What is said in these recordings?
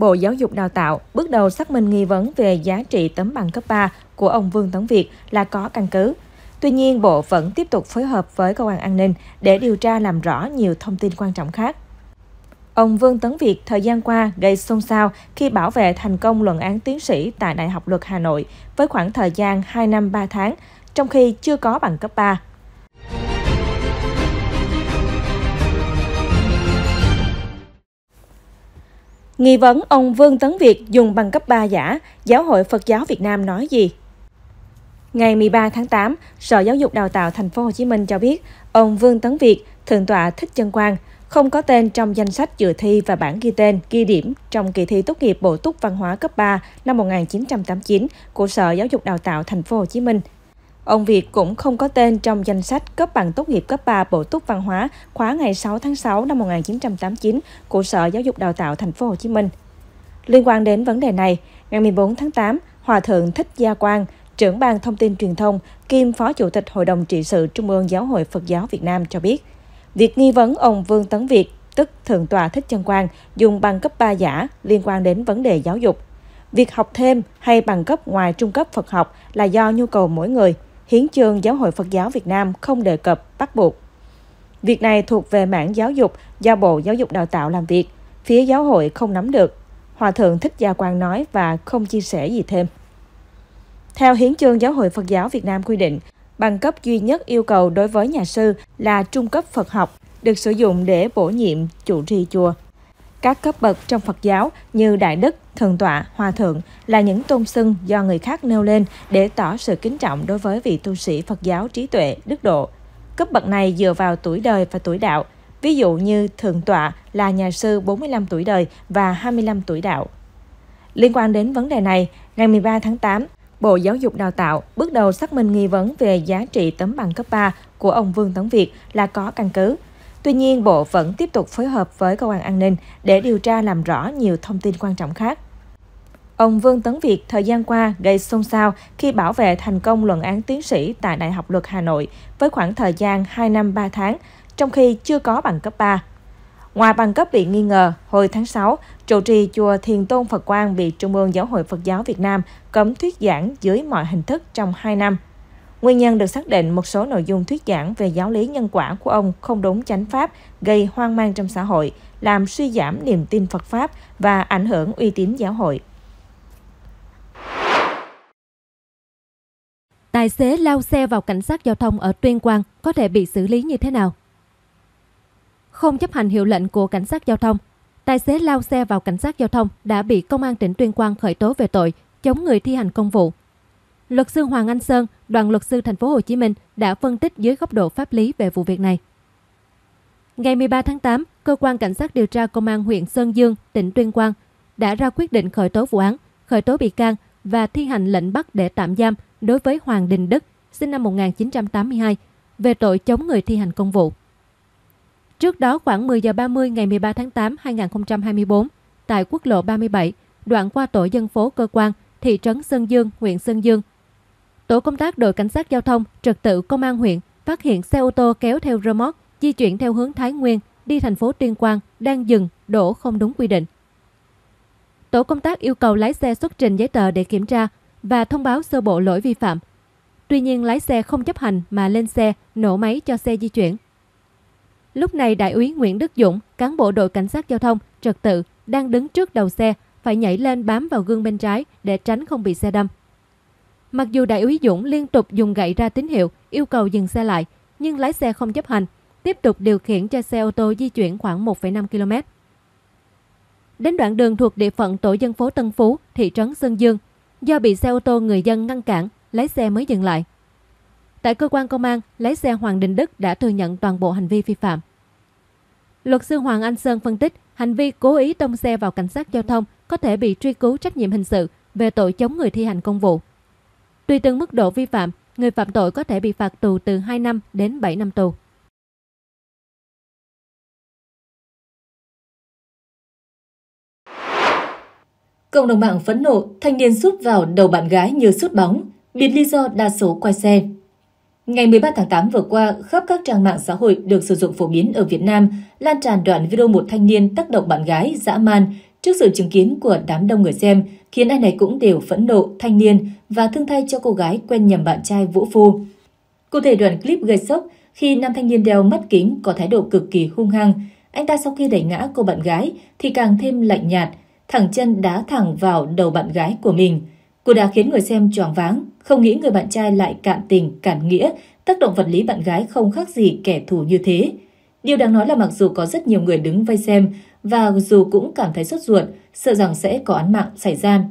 Bộ Giáo dục Đào tạo bước đầu xác minh nghi vấn về giá trị tấm bằng cấp 3 của ông Vương Tấn Việt là có căn cứ. Tuy nhiên, Bộ vẫn tiếp tục phối hợp với cơ quan an ninh để điều tra làm rõ nhiều thông tin quan trọng khác. Ông Vương Tấn Việt thời gian qua gây xôn xao khi bảo vệ thành công luận án tiến sĩ tại Đại học Luật Hà Nội với khoảng thời gian 2 năm 3 tháng, trong khi chưa có bằng cấp 3. Nghi vấn ông Vương Tấn Việt dùng bằng cấp 3 giả, Giáo hội Phật giáo Việt Nam nói gì? Ngày 13 tháng 8, Sở Giáo dục Đào tạo Thành phố Hồ Chí Minh cho biết, ông Vương Tấn Việt, thượng tọa Thích Chân Quang, không có tên trong danh sách dự thi và bản ghi tên, ghi điểm trong kỳ thi tốt nghiệp bổ túc văn hóa cấp 3 năm 1989 của Sở Giáo dục Đào tạo Thành phố Hồ Chí Minh. Ông Việt cũng không có tên trong danh sách cấp bằng tốt nghiệp cấp 3 bộ túc văn hóa khóa ngày 6 tháng 6 năm 1989 của Sở Giáo dục Đào tạo Thành phố Hồ Chí Minh. Liên quan đến vấn đề này, ngày 14 tháng 8, Hòa thượng Thích Gia Quang, trưởng ban thông tin truyền thông kiêm Phó Chủ tịch Hội đồng trị sự Trung ương Giáo hội Phật giáo Việt Nam cho biết, việc nghi vấn ông Vương Tấn Việt, tức Thượng tọa Thích Chân Quang, dùng bằng cấp 3 giả liên quan đến vấn đề giáo dục. Việc học thêm hay bằng cấp ngoài trung cấp Phật học là do nhu cầu mỗi người. Hiến chương Giáo hội Phật giáo Việt Nam không đề cập bắt buộc. Việc này thuộc về mảng giáo dục do Bộ Giáo dục Đào tạo làm việc. Phía giáo hội không nắm được. Hòa thượng Thích Gia Quang nói và không chia sẻ gì thêm. Theo Hiến chương Giáo hội Phật giáo Việt Nam quy định, bằng cấp duy nhất yêu cầu đối với nhà sư là trung cấp Phật học, được sử dụng để bổ nhiệm chủ trì chùa. Các cấp bậc trong Phật giáo như Đại Đức, Thần Tọa, Hòa Thượng là những tôn xưng do người khác nêu lên để tỏ sự kính trọng đối với vị tu sĩ Phật giáo trí tuệ, đức độ. Cấp bậc này dựa vào tuổi đời và tuổi đạo, ví dụ như Thượng Tọa là nhà sư 45 tuổi đời và 25 tuổi đạo. Liên quan đến vấn đề này, ngày 13 tháng 8, Bộ Giáo dục Đào tạo bước đầu xác minh nghi vấn về giá trị tấm bằng cấp 3 của ông Vương Tấn Việt là có căn cứ. Tuy nhiên, Bộ vẫn tiếp tục phối hợp với cơ quan an ninh để điều tra làm rõ nhiều thông tin quan trọng khác. Ông Vương Tấn Việt thời gian qua gây xôn xao khi bảo vệ thành công luận án tiến sĩ tại Đại học Luật Hà Nội với khoảng thời gian 2 năm 3 tháng, trong khi chưa có bằng cấp 3. Ngoài bằng cấp bị nghi ngờ, hồi tháng 6, trụ trì chùa Thiền Tôn Phật Quang bị Trung ương Giáo hội Phật giáo Việt Nam cấm thuyết giảng dưới mọi hình thức trong 2 năm. Nguyên nhân được xác định một số nội dung thuyết giảng về giáo lý nhân quả của ông không đúng chánh pháp, gây hoang mang trong xã hội, làm suy giảm niềm tin Phật Pháp và ảnh hưởng uy tín giáo hội. Tài xế lao xe vào cảnh sát giao thông ở Tuyên Quang có thể bị xử lý như thế nào? Không chấp hành hiệu lệnh của cảnh sát giao thông, tài xế lao xe vào cảnh sát giao thông đã bị công an tỉnh Tuyên Quang khởi tố về tội chống người thi hành công vụ. Luật sư Hoàng Anh Sơn, đoàn luật sư thành phố Hồ Chí Minh đã phân tích dưới góc độ pháp lý về vụ việc này. Ngày 13 tháng 8, cơ quan cảnh sát điều tra công an huyện Sơn Dương, tỉnh Tuyên Quang đã ra quyết định khởi tố vụ án, khởi tố bị can và thi hành lệnh bắt để tạm giam đối với Hoàng Đình Đức, sinh năm 1982, về tội chống người thi hành công vụ. Trước đó khoảng 10 giờ 30 ngày 13 tháng 8 2024, tại quốc lộ 37, đoạn qua tổ dân phố cơ quan, thị trấn Sơn Dương, huyện Sơn Dương. Tổ công tác đội cảnh sát giao thông, trật tự công an huyện phát hiện xe ô tô kéo theo rơ móc di chuyển theo hướng Thái Nguyên đi thành phố Tuyên Quang đang dừng, đổ không đúng quy định. Tổ công tác yêu cầu lái xe xuất trình giấy tờ để kiểm tra và thông báo sơ bộ lỗi vi phạm. Tuy nhiên lái xe không chấp hành mà lên xe, nổ máy cho xe di chuyển. Lúc này đại úy Nguyễn Đức Dũng, cán bộ đội cảnh sát giao thông, trật tự, đang đứng trước đầu xe, phải nhảy lên bám vào gương bên trái để tránh không bị xe đâm. Mặc dù đại úy Dũng liên tục dùng gậy ra tín hiệu yêu cầu dừng xe lại, nhưng lái xe không chấp hành, tiếp tục điều khiển cho xe ô tô di chuyển khoảng 1,5 km. Đến đoạn đường thuộc địa phận tổ dân phố Tân Phú, thị trấn Sơn Dương, do bị xe ô tô người dân ngăn cản, lái xe mới dừng lại. Tại cơ quan công an, lái xe Hoàng Đình Đức đã thừa nhận toàn bộ hành vi vi phạm. Luật sư Hoàng Anh Sơn phân tích, hành vi cố ý tông xe vào cảnh sát giao thông có thể bị truy cứu trách nhiệm hình sự về tội chống người thi hành công vụ. Tùy từng mức độ vi phạm, người phạm tội có thể bị phạt tù từ 2 năm đến 7 năm tù. Cộng đồng mạng phẫn nộ, thanh niên sút vào đầu bạn gái như sút bóng, biết lý do đa số quay xe. Ngày 13 tháng 8 vừa qua, khắp các trang mạng xã hội được sử dụng phổ biến ở Việt Nam lan tràn đoạn video một thanh niên tác động bạn gái dã man Trước sự chứng kiến của đám đông người xem, khiến ai này cũng đều phẫn nộ, thanh niên và thương thay cho cô gái quen nhầm bạn trai Vũ Phu. Cụ thể đoạn clip gây sốc khi nam thanh niên đeo mắt kính có thái độ cực kỳ hung hăng. Anh ta sau khi đẩy ngã cô bạn gái thì càng thêm lạnh nhạt, thẳng chân đá thẳng vào đầu bạn gái của mình. Cô đã khiến người xem choáng váng, không nghĩ người bạn trai lại cạn tình, cản nghĩa, tác động vật lý bạn gái không khác gì kẻ thù như thế. Điều đáng nói là mặc dù có rất nhiều người đứng vây xem và dù cũng cảm thấy sốt ruột, sợ rằng sẽ có án mạng xảy ra.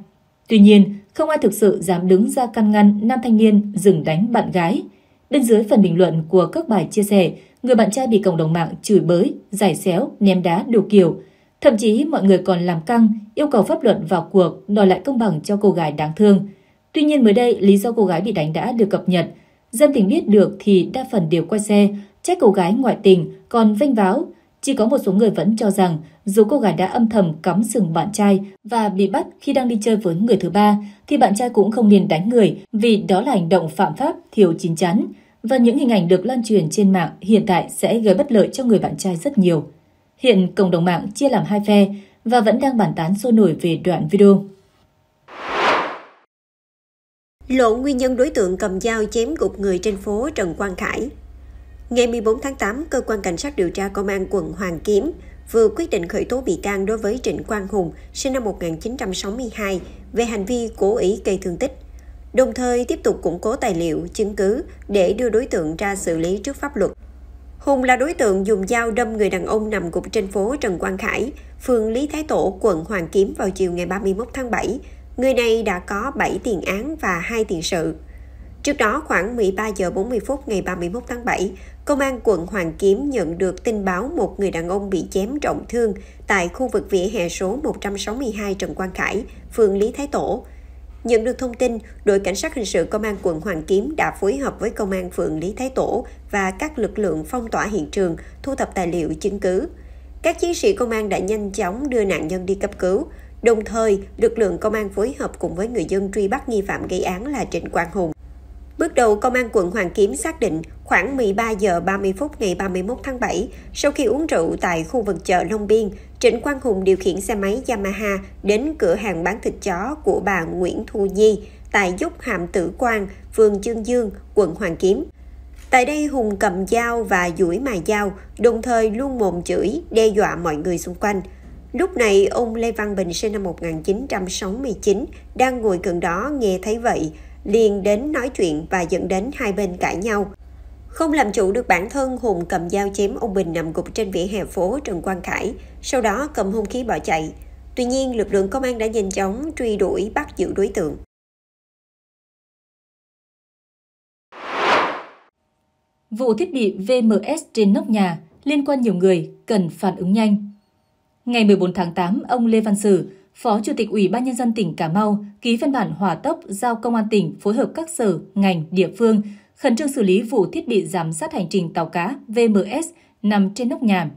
Tuy nhiên, không ai thực sự dám đứng ra căn ngăn nam thanh niên dừng đánh bạn gái. Bên dưới phần bình luận của các bài chia sẻ, người bạn trai bị cộng đồng mạng chửi bới, giải xéo, ném đá đủ kiểu. Thậm chí mọi người còn làm căng, yêu cầu pháp luật vào cuộc đòi lại công bằng cho cô gái đáng thương. Tuy nhiên mới đây, lý do cô gái bị đánh đã được cập nhật. Dân tình biết được thì đa phần đều quay xe, trách cô gái ngoại tình, còn vênh váo. Chỉ có một số người vẫn cho rằng dù cô gái đã âm thầm cắm sừng bạn trai và bị bắt khi đang đi chơi với người thứ ba, thì bạn trai cũng không nên đánh người vì đó là hành động phạm pháp thiếu chín chắn. Và những hình ảnh được lan truyền trên mạng hiện tại sẽ gây bất lợi cho người bạn trai rất nhiều. Hiện cộng đồng mạng chia làm hai phe và vẫn đang bàn tán sôi nổi về đoạn video. Lộ nguyên nhân đối tượng cầm dao chém gục người trên phố Trần Quang Khải. Ngày 14 tháng 8, Cơ quan Cảnh sát điều tra Công an quận Hoàng Kiếm vừa quyết định khởi tố bị can đối với Trịnh Quang Hùng, sinh năm 1962, về hành vi cố ý gây thương tích. Đồng thời tiếp tục củng cố tài liệu, chứng cứ để đưa đối tượng ra xử lý trước pháp luật. Hùng là đối tượng dùng dao đâm người đàn ông nằm gục trên phố Trần Quang Khải, phường Lý Thái Tổ, quận Hoàng Kiếm vào chiều ngày 31 tháng 7. Người này đã có 7 tiền án và 2 tiền sự. Trước đó, khoảng 13 giờ 40 phút ngày 31 tháng 7, Công an quận Hoàng Kiếm nhận được tin báo một người đàn ông bị chém trọng thương tại khu vực vỉa hè số 162 Trần Quang Khải, phường Lý Thái Tổ. Nhận được thông tin, đội cảnh sát hình sự công an quận Hoàng Kiếm đã phối hợp với công an phường Lý Thái Tổ và các lực lượng phong tỏa hiện trường, thu thập tài liệu chứng cứ. Các chiến sĩ công an đã nhanh chóng đưa nạn nhân đi cấp cứu. Đồng thời, lực lượng công an phối hợp cùng với người dân truy bắt nghi phạm gây án là Trịnh Quang Hùng. Bước đầu, Công an quận Hoàng Kiếm xác định khoảng 13 giờ 30 phút ngày 31 tháng 7, sau khi uống rượu tại khu vực chợ Long Biên, Trịnh Quang Hùng điều khiển xe máy Yamaha đến cửa hàng bán thịt chó của bà Nguyễn Thu Nhi tại dốc Hàm Tử Quang, phường Chương Dương, quận Hoàng Kiếm. Tại đây Hùng cầm dao và duỗi mài dao, đồng thời luôn mồm chửi, đe dọa mọi người xung quanh. Lúc này, ông Lê Văn Bình sinh năm 1969 đang ngồi gần đó nghe thấy vậy, liền đến nói chuyện và dẫn đến hai bên cãi nhau. Không làm chủ được bản thân, Hùng cầm dao chém ông Bình nằm gục trên vỉa hè phố Trần Quang Khải, sau đó cầm hung khí bỏ chạy. Tuy nhiên, lực lượng công an đã nhanh chóng truy đuổi bắt giữ đối tượng. Vụ thiết bị VMS trên nóc nhà liên quan nhiều người cần phản ứng nhanh. Ngày 14 tháng 8, ông Lê Văn Sử, Phó Chủ tịch Ủy ban Nhân dân tỉnh Cà Mau ký văn bản hỏa tốc giao Công an tỉnh phối hợp các sở, ngành, địa phương khẩn trương xử lý vụ thiết bị giám sát hành trình tàu cá VMS nằm trên nóc nhà.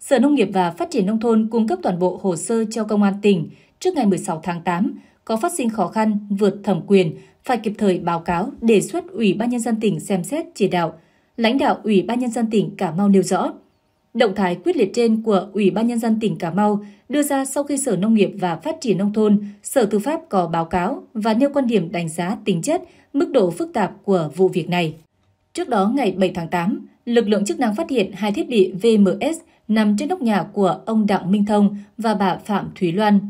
Sở Nông nghiệp và Phát triển Nông thôn cung cấp toàn bộ hồ sơ cho Công an tỉnh trước ngày 16 tháng 8, có phát sinh khó khăn vượt thẩm quyền, phải kịp thời báo cáo đề xuất Ủy ban Nhân dân tỉnh xem xét chỉ đạo. Lãnh đạo Ủy ban Nhân dân tỉnh Cà Mau nêu rõ, Động thái quyết liệt trên của Ủy ban Nhân dân tỉnh Cà Mau đưa ra sau khi Sở Nông nghiệp và Phát triển Nông thôn, Sở Tư pháp có báo cáo và nêu quan điểm đánh giá tính chất, mức độ phức tạp của vụ việc này. Trước đó, ngày 7 tháng 8, lực lượng chức năng phát hiện hai thiết bị VMS nằm trên nóc nhà của ông Đặng Minh Thông và bà Phạm Thúy Loan.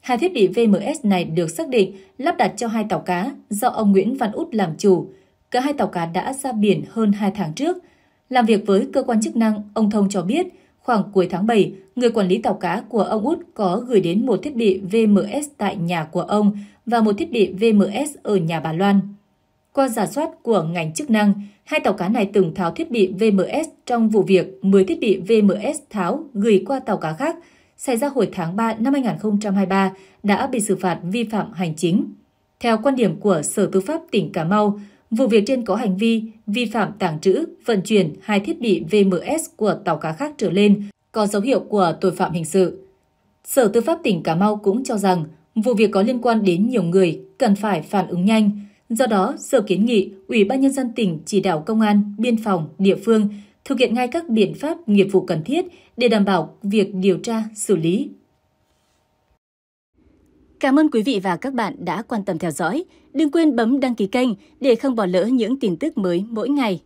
Hai thiết bị VMS này được xác định lắp đặt cho hai tàu cá do ông Nguyễn Văn Út làm chủ. Cả hai tàu cá đã ra biển hơn 2 tháng trước – làm việc với cơ quan chức năng, ông Thông cho biết khoảng cuối tháng 7, người quản lý tàu cá của ông Út có gửi đến một thiết bị VMS tại nhà của ông và một thiết bị VMS ở nhà bà Loan. Qua giả soát của ngành chức năng, hai tàu cá này từng tháo thiết bị VMS trong vụ việc 10 thiết bị VMS tháo gửi qua tàu cá khác xảy ra hồi tháng 3 năm 2023 đã bị xử phạt vi phạm hành chính. Theo quan điểm của Sở Tư pháp tỉnh Cà Mau, Vụ việc trên có hành vi vi phạm tàng trữ, vận chuyển hai thiết bị VMS của tàu cá khác trở lên, có dấu hiệu của tội phạm hình sự. Sở Tư pháp tỉnh Cà Mau cũng cho rằng vụ việc có liên quan đến nhiều người, cần phải phản ứng nhanh. Do đó, Sở kiến nghị Ủy ban Nhân dân tỉnh chỉ đạo công an, biên phòng, địa phương thực hiện ngay các biện pháp nghiệp vụ cần thiết để đảm bảo việc điều tra, xử lý Cảm ơn quý vị và các bạn đã quan tâm theo dõi. Đừng quên bấm đăng ký kênh để không bỏ lỡ những tin tức mới mỗi ngày.